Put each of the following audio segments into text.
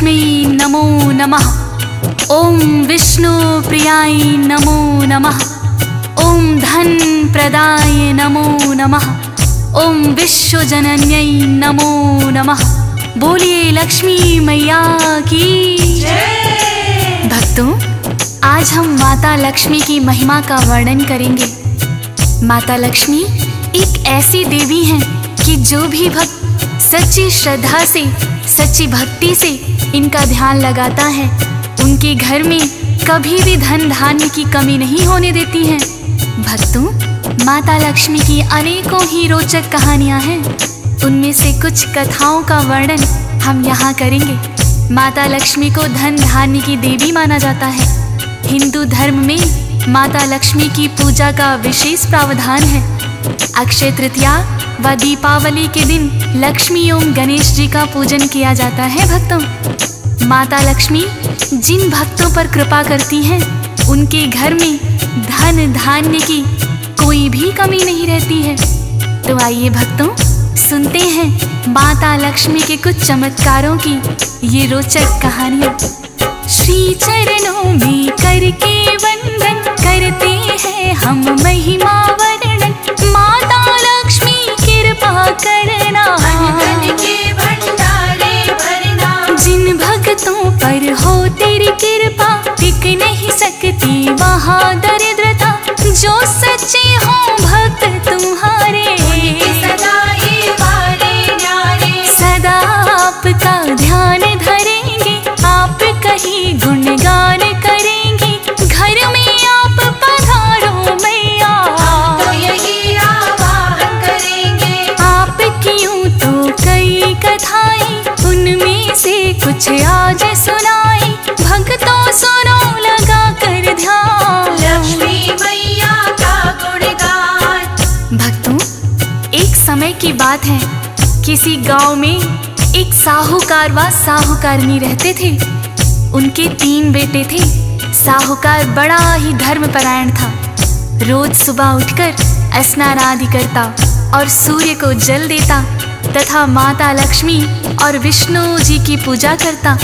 सूर्यलक्ष्मी नमो नमः। ॐ विष्णुप्रियाय नमो नमः। ॐ धनप्रदाय नमो नमः। ॐ विश्वजनन्यै नमो नमः। बोलिए लक्ष्मी मैया की। भक्तों, आज हम माता लक्ष्मी की महिमा का वर्णन करेंगे। माता लक्ष्मी एक ऐसी देवी हैं कि जो भी भक्त सच्ची श्रद्धा से, सच्ची भक्ति से इनका ध्यान लगाता है। उनके घर में कभी भी धन धान्य की कमी नहीं होने देती हैं। भक्तों, माता लक्ष्मी की अनेकों ही रोचक कहानियाँ हैं। उनमें से कुछ कथाओं का वर्णन हम यहाँ करेंगे। माता लक्ष्मी को धन धान्य की देवी माना जाता है। हिंदू धर्म में माता लक्ष्मी की पूजा का विशेष प्रावधान है। अक्षय तृतीया व दीपावली के दिन लक्ष्मी एवं गणेश जी का पूजन किया जाता है भक्तों। माता लक्ष्मी जिन भक्तों पर कृपा करती हैं, उनके घर में धन धान्य की कोई भी कमी नहीं रहती है। तो आइए भक्तों, सुनते हैं माता लक्ष्मी के कुछ चमत्कारों की ये रोचक कहानियाँ। श्री चरणों में करके वंदन करते हैं हम महिमा वर्णन माता लक्ष्मी कृपा करना। जिन भक्तों पर हो तेरी कृपा टिक नहीं सकती वहाँ दरिद्रता जो सच्ची हो एक समय की बात है। किसी गाँव में एक साहूकार व साहूकारनी रहते थे। उनके तीन बेटे थे। साहूकार बड़ा ही धर्मपरायण था। रोज सुबह उठकर स्नान आदि करता और सूर्य को जल देता तथा माता लक्ष्मी और विष्णु जी की पूजा करता।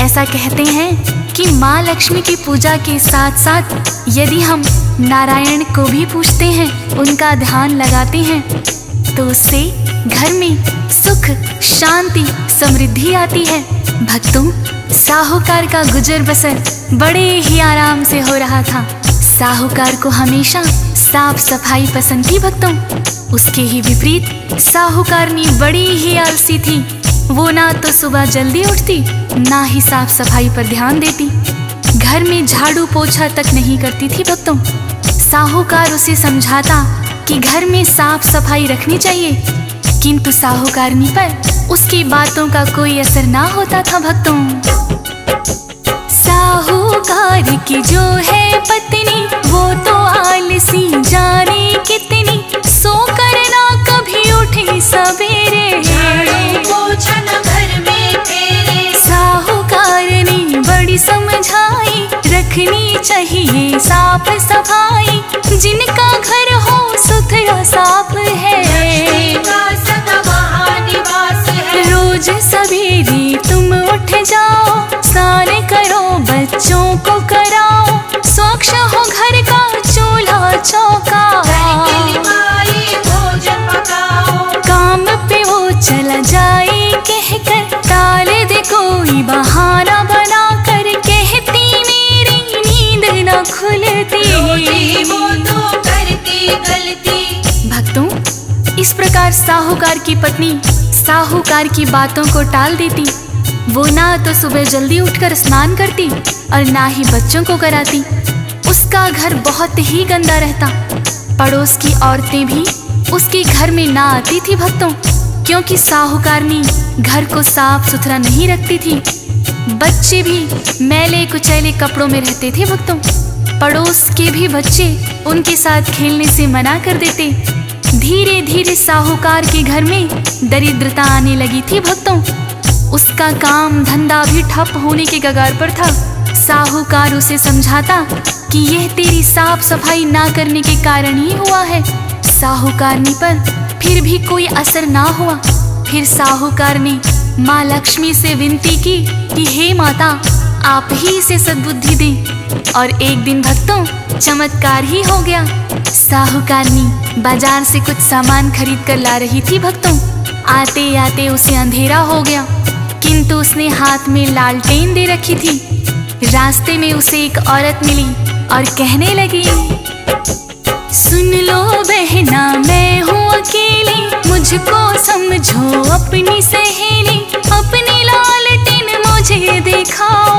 ऐसा कहते हैं कि माँ लक्ष्मी की पूजा के साथ साथ यदि हम नारायण को भी पूछते हैं, उनका ध्यान लगाते हैं तो उससे घर में सुख, शांति, समृद्धि आती है। भक्तों, साहूकार का गुजर बसर बड़े ही आराम से हो रहा था। साहूकार को हमेशा साफ़ सफ़ाई पसंद थी भक्तों। उसके ही विपरीत साहूकारनी बड़ी ही आलसी थी। वो ना तो सुबह जल्दी उठती, ना ही साफ़ सफ़ाई पर ध्यान देती। घर में झाड़ू पोछा तक नहीं करती थी भक्तों। साहूकार उसे समझाता कि घर में साफ़ सफ़ाई रखनी चाहिए। किंतु साहूकारनी पर उसकी बातों का कोई असर ना होता था भक्तों। साहूकार की जो है पत्नी वो तो आलसी जाने कितनी। सो करना कभी उठी सवेरे। में फेरे। बड़ी समझाई रखनी चाहिए साफ़ सफ़ाई। जिनका उठ जाओ, सारे करो, बच्चों को कराओ। स्वच्छ हो घर का चूल्हा चौका। काम पे वो चला जाए, कहकर टाल दे कोई बहाना बना कर। कहती, मेरी नींद न खुलती। वो तो करती गलती भक्तों, इस प्रकार साहूकार की पत्नी साहूकार की बातों को टाल देती। वो ना तो सुबह जल्दी उठकर स्नान करती और ना ही बच्चों को कराती। उसका घर बहुत ही गंदा रहता। पड़ोस की औरतें भी उसके घर में ना आती थी भक्तों, क्योंकि साहूकारनी घर को साफ़ सुथरा नहीं रखती थी। बच्चे भी मैले कुचैले कपड़ों में रहते थे भक्तों। पड़ोस के भी बच्चे उनके साथ खेलने से मना कर देते। धीरे धीरे साहूकार के घर में दरिद्रता आने लगी थी भक्तों। उसका काम धंधा भी ठप होने के कगार पर था। साहूकार उसे समझाता कि यह तेरी साफ़ सफ़ाई ना करने के कारण ही हुआ है। साहूकारनी पर फिर भी कोई असर ना हुआ। फिर साहूकार ने माँ लक्ष्मी से विनती की कि, हे माता, आप ही इसे सद्बुद्धि दें। और एक दिन भक्तों, चमत्कार ही हो गया। साहूकारनी बाज़ार से कुछ सामान खरीद कर ला रही थी भक्तों। आते आते उसे अंधेरा हो गया। किंतु उसने हाथ में लालटेन दे रखी थी। रास्ते में उसे एक औरत मिली और कहने लगी, सुन लो बहना, मैं हूँ अकेली। मुझको समझो अपनी सहेली। अपनी लालटेन मुझे दिखाओ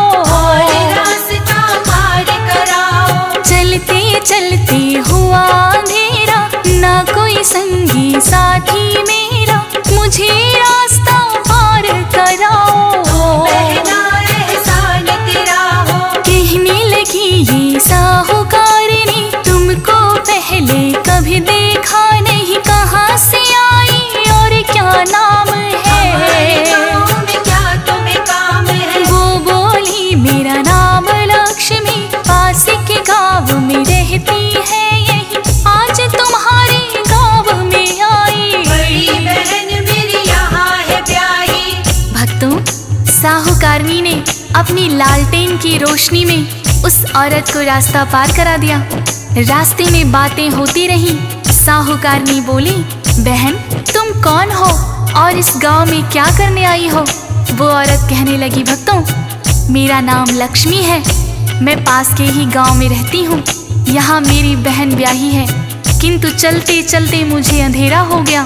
चलते हुआ अंधेरा। ना कोई संगी साथी मेरा। मुझे रास्ता पार कराओ लालटेन की रोशनी में उस औरत को रास्ता पार करा दिया। रास्ते में बातें होती रही। साहूकारनी बोली, बहन, तुम कौन हो और इस गाँव में क्या करने आई हो? वो औरत कहने लगी, भक्तों, मेरा नाम लक्ष्मी है। मैं पास के ही गाँव में रहती हूँ। यहाँ मेरी बहन ब्याही है। किंतु चलते चलते मुझे अंधेरा हो गया।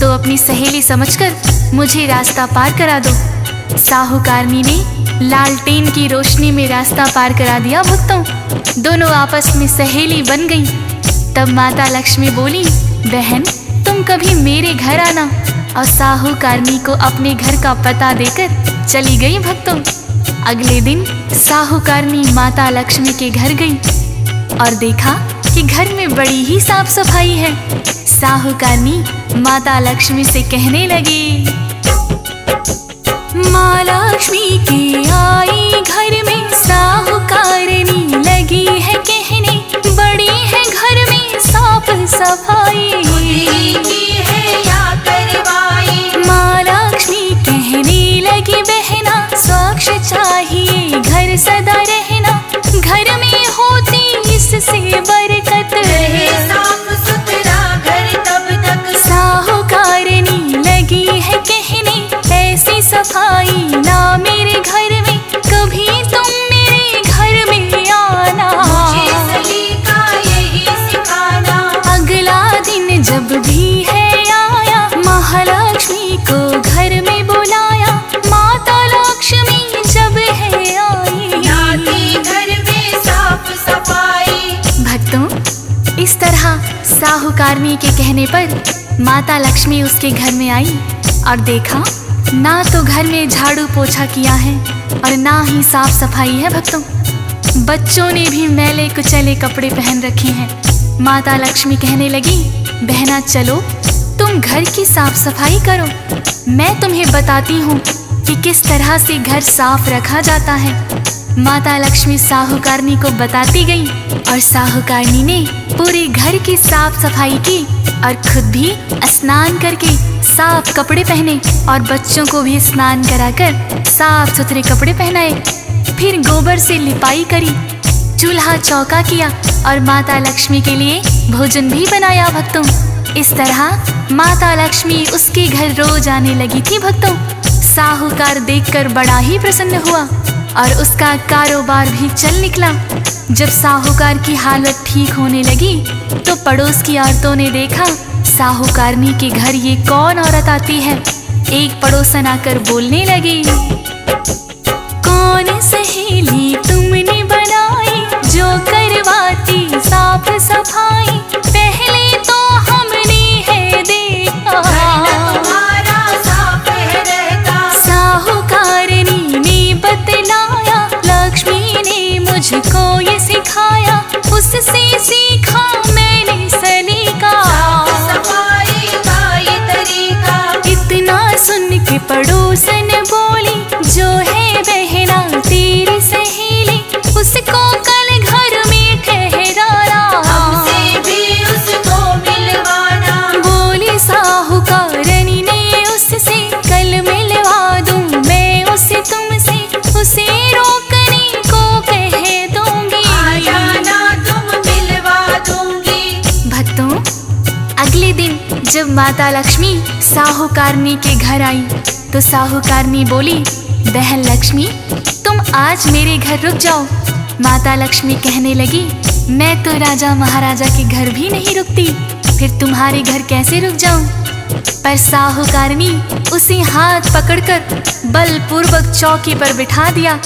तो अपनी सहेली समझकर मुझे रास्ता पार करा दो। साहूकारनी ने लालटेन की रोशनी में रास्ता पार करा दिया भक्तों। दोनों आपस में सहेली बन गई। तब माता लक्ष्मी बोली, बहन, तुम कभी मेरे घर आना। और साहूकारनी को अपने घर का पता देकर चली गई भक्तों। अगले दिन साहूकारनी माता लक्ष्मी के घर गई और देखा कि घर में बड़ी ही साफ़ सफ़ाई है साहूकारनी माता लक्ष्मी से कहने लगी, माँ लक्ष्मी सफ़ाई। साहूकारनी के कहने पर माता लक्ष्मी उसके घर में आई और देखा, ना तो घर में झाड़ू पोछा किया है और ना ही साफ़ सफ़ाई है भक्तों। बच्चों ने भी मैले कुचले कपड़े पहन रखे हैं। माता लक्ष्मी कहने लगी, बहना, चलो, तुम घर की साफ़ सफ़ाई करो। मैं तुम्हें बताती हूँ कि किस तरह से घर साफ़ रखा जाता है। माता लक्ष्मी साहूकारनी को बताती गई और साहूकारनी ने पूरे घर की साफ़ सफ़ाई की और खुद भी स्नान करके साफ़ कपड़े पहने और बच्चों को भी स्नान कराकर साफ़ सुथरे कपड़े पहनाए। फिर गोबर से लिपाई करी, चूल्हा चौका किया और माता लक्ष्मी के लिए भोजन भी बनाया भक्तों। इस तरह माता लक्ष्मी उसके घर रोज आने लगी थी भक्तों। साहूकार देखकर बड़ा ही प्रसन्न हुआ। और उसका कारोबार भी चल निकला। जब साहूकार की हालत ठीक होने लगी तो पड़ोस की औरतों ने देखा साहूकारनी के घर ये कौन औरत आती है? एक पड़ोसन आकर बोलने लगी, कौन सहेली तुमने बनाई, जो करवाती साफ़ सफ़ाई? उससे सीखा मैंने सलीका साफ़ सफ़ाई का ये तरीका। इतना सुन के पड़ोसन बोली माता लक्ष्मी साहूकारनी के घर आई तो साहूकारनी बोली, बहन लक्ष्मी, तुम आज मेरे घर रुक जाओ। माता लक्ष्मी कहने लगी, मैं तो राजा महाराजा के घर भी नहीं रुकती, फिर तुम्हारे घर कैसे रुक जाऊँ? पर साहूकारनी उसे हाथ पकड़कर बलपूर्वक चौकी पर बिठा दिया।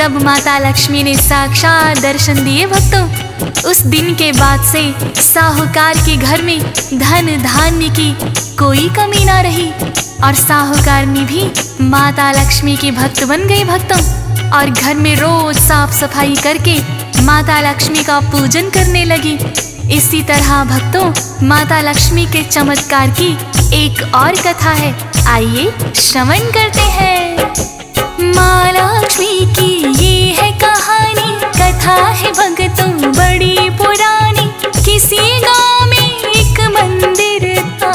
तब माता लक्ष्मी ने साक्षात दर्शन दिए भक्तों। उस दिन के बाद से साहूकार के घर में धन धान्य की कोई कमी ना रही। और साहूकारनी भी माता लक्ष्मी के भक्त बन गई भक्तों। और घर में रोज साफ़ सफ़ाई करके माता लक्ष्मी का पूजन करने लगी। इसी तरह भक्तों, माता लक्ष्मी के चमत्कार की एक और कथा है। आइए श्रवण करते हैं। माँ लक्ष्मी की कथा है भक्तों बड़ी पुरानी। किसी गाँव में एक मंदिर था।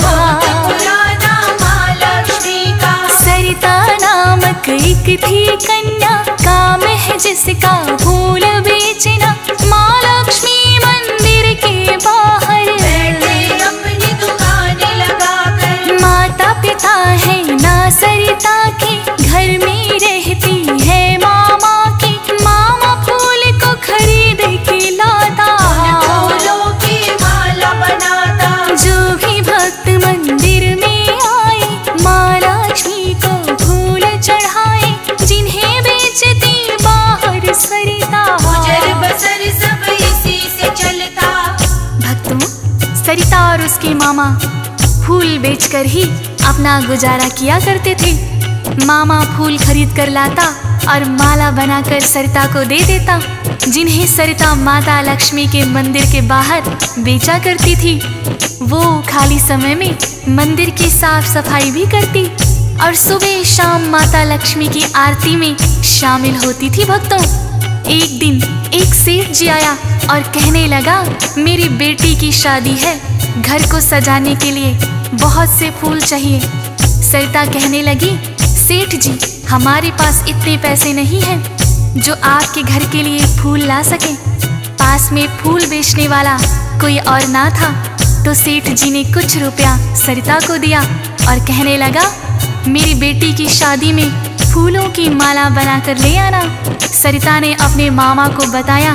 सरिता नामक एक थी कन्या। काम है जिसका फूल बेचना। माँ लक्ष्मी मंदिर के बाहर। अपनी दुकान लगाकर। माता पिता है ना सरिता के। मामा फूल बेचकर ही अपना गुजारा किया करते थे। मामा फूल खरीद कर लाता और माला बनाकर सरिता को दे देता, जिन्हें सरिता माता लक्ष्मी के मंदिर के बाहर बेचा करती थी। वो खाली समय में मंदिर की साफ़ सफ़ाई भी करती और सुबह शाम माता लक्ष्मी की आरती में शामिल होती थी भक्तों। एक दिन एक सेठ जी आया और कहने लगा, मेरी बेटी की शादी है घर को सजाने के लिए बहुत से फूल चाहिए। सरिता कहने लगी, सेठ जी, हमारे पास इतने पैसे नहीं हैं जो आपके घर के लिए फूल ला सके। पास में फूल बेचने वाला कोई और ना था तो सेठ जी ने कुछ रुपया सरिता को दिया और कहने लगा, मेरी बेटी की शादी में फूलों की माला बनाकर ले आना। सरिता ने अपने मामा को बताया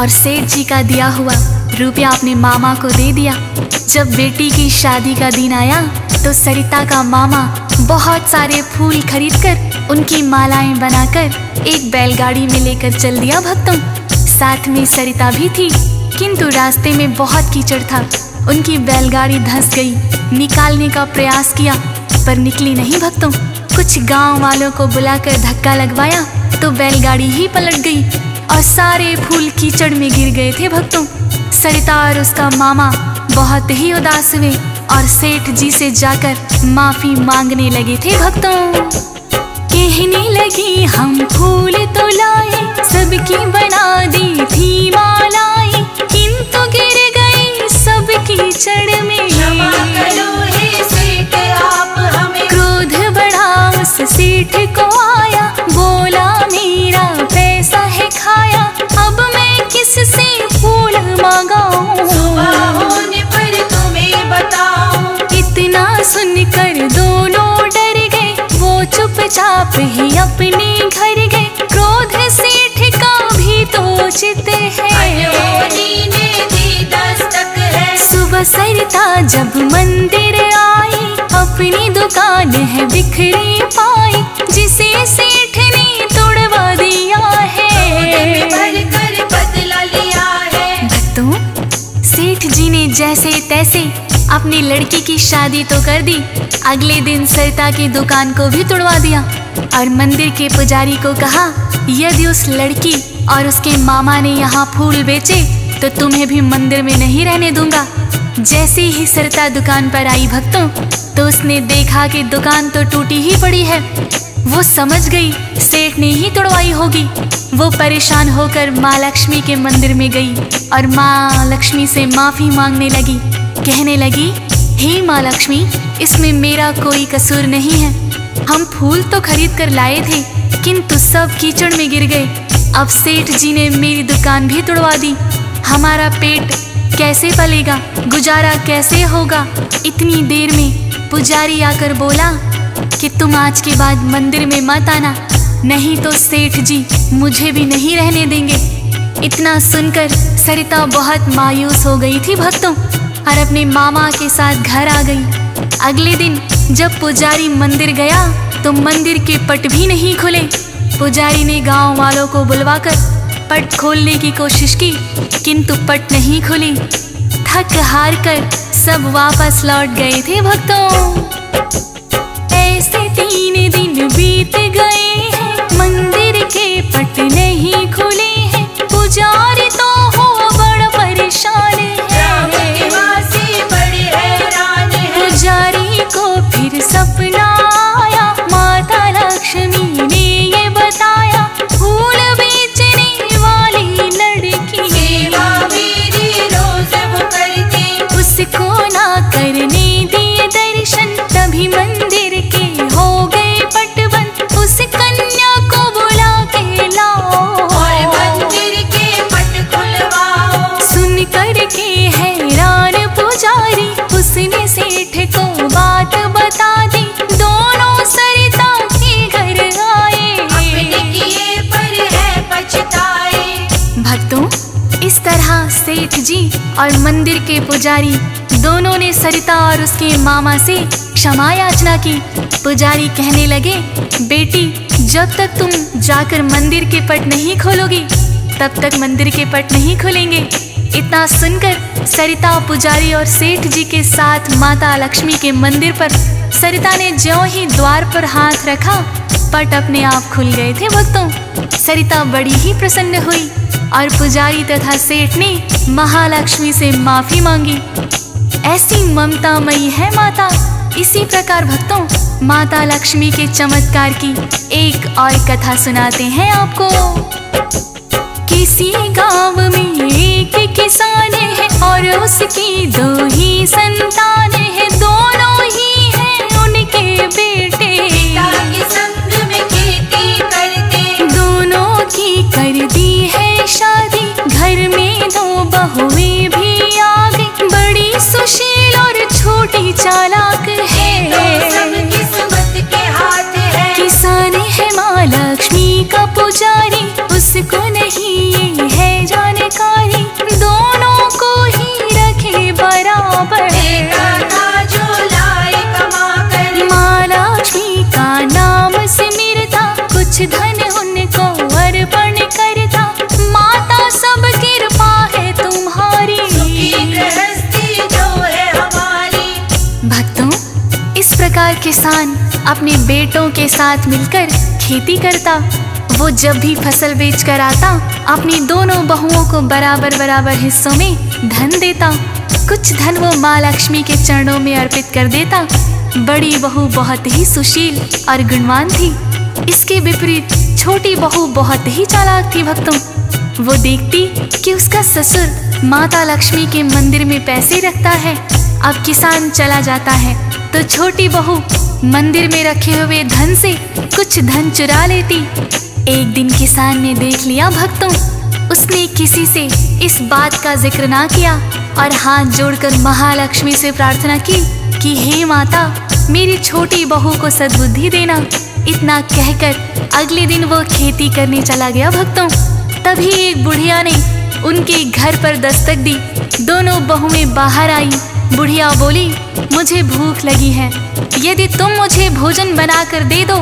और सेठ जी का दिया हुआ रुपया अपने मामा को दे दिया। जब बेटी की शादी का दिन आया तो सरिता का मामा बहुत सारे फूल खरीदकर उनकी मालाएँ बनाकर एक बैलगाड़ी में लेकर चल दिया भक्तों। साथ में सरिता भी थी, किंतु रास्ते में बहुत कीचड़ था। उनकी बैलगाड़ी धंस गई, निकालने का प्रयास किया, पर निकली नहीं भक्तों। कुछ गाँव वालों को बुलाकर धक्का लगवाया तो बैलगाड़ी ही पलट गई और सारे फूल कीचड़ में गिर गए थे भक्तों। सरिता और उसका मामा बहुत ही उदास हुए और सेठ जी से जाकर माफ़ी मांगने लगे थे भक्तों। कहने लगी हम फूल तो लाए सबकी बना दी थी मालाएँ। किंतु गिर गई सब कीचड़ में। क्रोध बढ़ा उस सेठ को आया बोला मेरा चुपचाप ही अपने घर गए। क्रोध सेठ का भी तो चित है। सुबह सरिता जब मंदिर आई अपनी दुकान है बिखरी पाई जिसे सेठ ने तोड़वा दिया है। बदला लिया है। भक्तों सेठ जी ने जैसे तैसे अपनी लड़की की शादी तो कर दी। अगले दिन सरिता की दुकान को भी तोड़वा दिया और मंदिर के पुजारी को कहा, यदि उस लड़की और उसके मामा ने यहाँ फूल बेचे तो तुम्हें भी मंदिर में नहीं रहने दूँगा। जैसे ही सरिता दुकान पर आई भक्तों तो उसने देखा कि दुकान तो टूटी ही पड़ी है। वो समझ गई, सेठ ने ही तोड़वाई होगी। वो परेशान होकर माँ लक्ष्मी के मंदिर में गई और माँ लक्ष्मी से माफ़ी मांगने लगी। कहने लगी, हे माँ लक्ष्मी इसमें मेरा कोई कसूर नहीं है। हम फूल तो खरीद कर लाए थे, किंतु सब कीचड़ में गिर गए। अब सेठ जी ने मेरी दुकान भी तोड़वा दी। हमारा पेट कैसे पलेगा? गुजारा कैसे होगा? इतनी देर में पुजारी आकर बोला, कि तुम आज के बाद मंदिर में मत आना, नहीं तो सेठ जी मुझे भी नहीं रहने देंगे। इतना सुनकर सरिता बहुत मायूस हो गई थी भक्तों। और अपने मामा के साथ घर आ गई। अगले दिन जब पुजारी मंदिर गया तो मंदिर के पट भी नहीं खुले। पुजारी ने गाँव वालों को बुलवाकर पट खोलने की कोशिश की, किंतु पट नहीं खुली। थक हार कर सब वापस लौट गए थे भक्तों। ऐसे तीन दिन बीत गए हैं, मंदिर के पट नहीं खुले हैं। पुजारी तो हो बड़ा परेशान है। सपना और मंदिर के पुजारी दोनों ने सरिता और उसके मामा से क्षमा याचना की। पुजारी कहने लगे, बेटी, जब तक तुम जाकर मंदिर के पट नहीं खोलोगी, तब तक मंदिर के पट नहीं खुलेंगे। इतना सुनकर सरिता, पुजारी और सेठ जी के साथ माता लक्ष्मी के मंदिर पर सरिता ने ज्यों ही द्वार पर हाथ रखा, पट अपने आप खुल गए थे भक्तों। सरिता बड़ी ही प्रसन्न हुई। और पुजारी तथा सेठ ने महालक्ष्मी से माफ़ी मांगी। ऐसी ममता मई है माता। इसी प्रकार भक्तों, माता लक्ष्मी के चमत्कार की एक और कथा सुनाते हैं आपको। किसी गाँव में एक किसान है और उसकी दो ही संतान है। दोनों ही भक्तों, इस प्रकार किसान अपने बेटों के साथ मिलकर खेती करता। वो जब भी फ़सल बेच कर आता, अपनी दोनों बहुओं को बराबर बराबर हिस्सों में धन देता। कुछ धन वो माँ लक्ष्मी के चरणों में अर्पित कर देता। बड़ी बहू बहुत ही सुशील और गुणवान थी। इसके विपरीत छोटी बहू बहुत ही चालाक थी भक्तों। वो देखती कि उसका ससुर माता लक्ष्मी के मंदिर में पैसे रखता है। अब किसान चला जाता है। तो छोटी बहू मंदिर में रखे हुए धन से कुछ धन चुरा लेती। एक दिन किसान ने देख लिया भक्तों, उसने किसी से इस बात का ज़िक्र ना किया और हाथ जोड़कर महालक्ष्मी से प्रार्थना की कि, हे माता, मेरी छोटी बहू को सद्बुद्धि देना। इतना कहकर अगले दिन वो खेती करने चला गया भक्तों। तभी एक बुढ़िया ने उनके घर पर दस्तक दी। दोनों बहुएँ बाहर आई। बुढ़िया बोली, मुझे भूख लगी है। यदि तुम मुझे भोजन बनाकर दे दो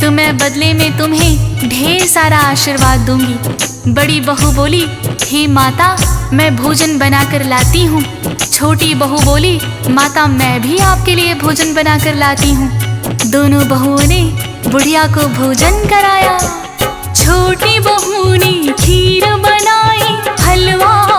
तो मैं बदले में तुम्हें ढेर सारा आशीर्वाद दूँगी। बड़ी बहू बोली, हे माता, मैं भोजन बनाकर लाती हूँ। छोटी बहू बोली, माता, मैं भी आपके लिए भोजन बनाकर लाती हूँ। दोनों बहुओं ने बुढ़िया को भोजन कराया। छोटी बहू ने खीर बनाई, हलवा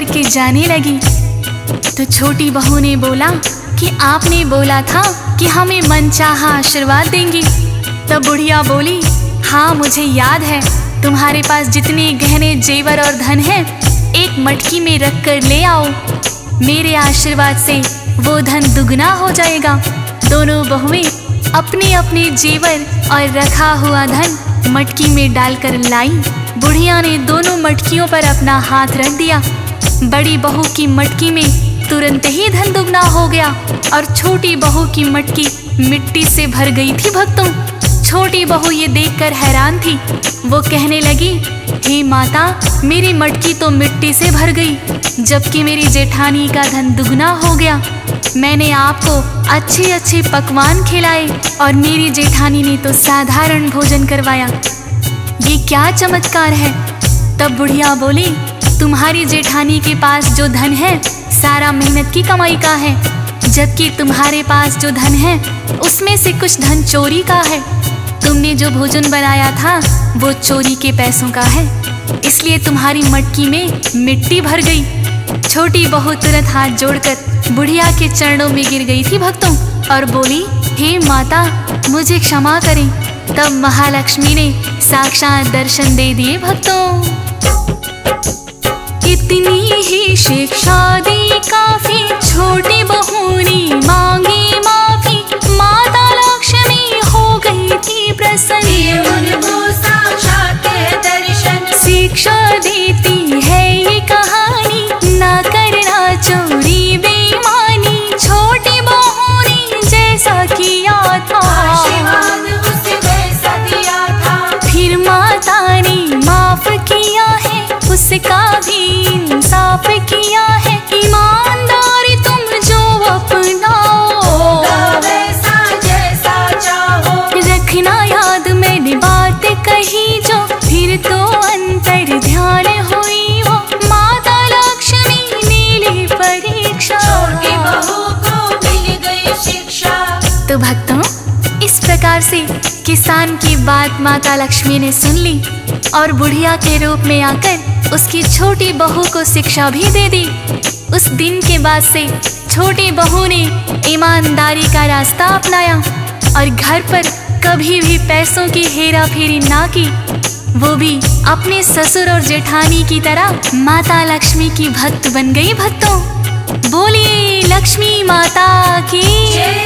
के जाने लगी। तो छोटी बहू ने बोला कि आपने बोला था कि हमें मनचाहा आशीर्वाद देंगी। तब बुढ़िया बोली हाँ मुझे याद है। तुम्हारे पास जितने गहने, जेवर और धन है, एक मटकी में रख कर ले आओ। मेरे आशीर्वाद से वो धन दुगना हो जाएगा। दोनों बहुएँ अपने अपने जेवर और रखा हुआ धन मटकी में डालकर लाई। बुढ़िया ने दोनों मटकियों पर अपना हाथ रख दिया। बड़ी बहू की मटकी में तुरंत ही धन दुगना हो गया और छोटी बहू की मटकी मिट्टी से भर गई थी भक्तों। छोटी बहू ये देखकर हैरान थी। वो कहने लगी, हे माता, मेरी मटकी तो मिट्टी से भर गई, जबकि मेरी जेठानी का धन दुगना हो गया। मैंने आपको अच्छे अच्छे पकवान खिलाए और मेरी जेठानी ने तो साधारण भोजन करवाया। ये क्या चमत्कार है? तब बुढ़िया बोली तुम्हारी जेठानी के पास जो धन है, सारा मेहनत की कमाई का है। जबकि तुम्हारे पास जो धन है, उसमें से कुछ धन चोरी का है। तुमने जो भोजन बनाया था, वो चोरी के पैसों का है। इसलिए तुम्हारी मटकी में मिट्टी भर गई। छोटी बहू तुरंत हाथ जोड़कर बुढ़िया के चरणों में गिर गई थी भक्तों और बोली, हे माता, मुझे क्षमा करें। तब महालक्ष्मी ने साक्षात दर्शन दे दिए भक्तों। इतनी ही शिक्षा दी काफ़ी, छोटी बहू ने मांगी माफ़ी। माता लक्ष्मी हो गई थी प्रसन्न। भक्तों, इस प्रकार से किसान की बात माता लक्ष्मी ने सुन ली और बुढ़िया के रूप में आकर उसकी छोटी बहू को शिक्षा भी दे दी। उस दिन के बाद से छोटी बहू ने ईमानदारी का रास्ता अपनाया और घर पर कभी भी पैसों की हेरा फेरी ना की। वो भी अपने ससुर और जेठानी की तरह माता लक्ष्मी की भक्त बन गई भक्तों। बोलिए, लक्ष्मी माता की।